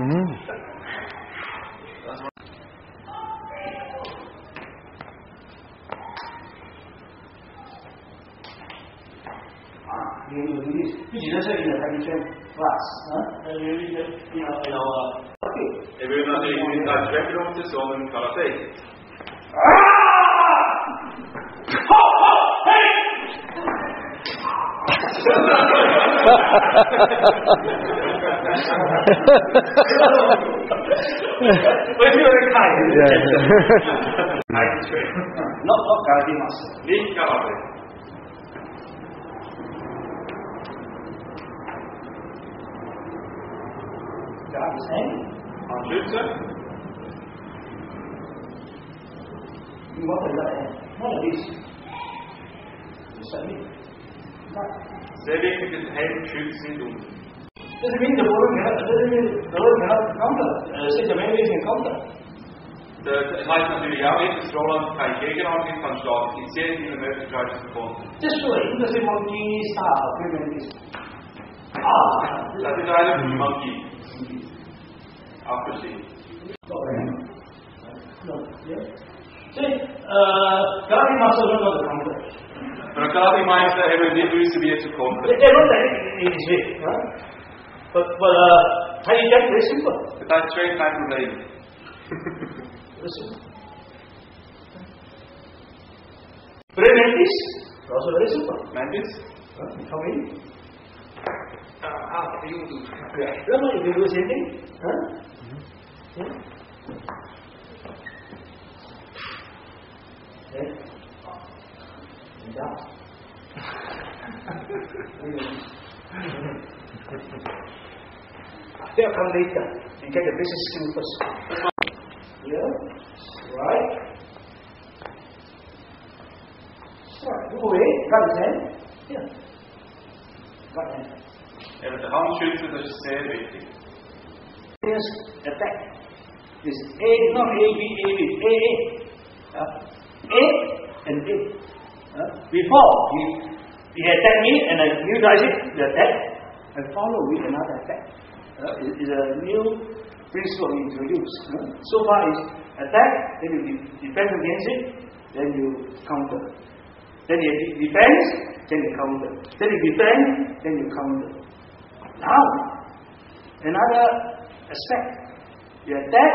Mm. you know, this, which is also in the tradition class. Huh? And you, you know, in our okay. Jeg begynner ikke i taktvekkelse som en karate. 回去我再看一遍。还是吹，那我干的嘛事，你干嘛的？干不成，啊，吹吹。我回来，我来的是，你生病，生病就是很缺水东西。Dus ik weet de vorige ja, de vorige helft kan dat. Zit mijn in kan De Het lijkt natuurlijk jouw die dus Roland kan tegenaan in van staat. Die zeer in de mogelijkheid is gevonden. Het is zo, dat is iemand die staat op dit. Ah, dat is eigenlijk een die afgezien. See, uh, Gavi Master is not a complex. But Gavi is every day used to be a complex. Het is it. But, but uh, how you get very simple. Das ist schon kein Problem. Very simple. Preventis, also very simple. Es? Huh? Come in. Ah, you do. Yeah. Remember, you can do the same thing. Huh? Yeah. Yeah. And down. They'll come later. You get the basic skill first. Yeah. Right. Right. Move away. Got his hand. Yeah. Got hand. Eben der Handschütze, das ist sehr wichtig. Yes, attack. This A, not A, B, A, B, A, A. Uh, A and A. Uh, before, he, he attack me and I neutralize it, the attack, and follow with another attack. Uh, it is a new principle we introduce. Uh, so far is attack, then you defend against it, then you counter. Then you de- defend, then you counter. Then you defend, then you counter. Now, another aspect. You attack,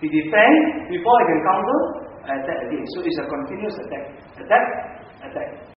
you defend, before I can counter, I attack again. So it's a continuous attack. Attack, attack.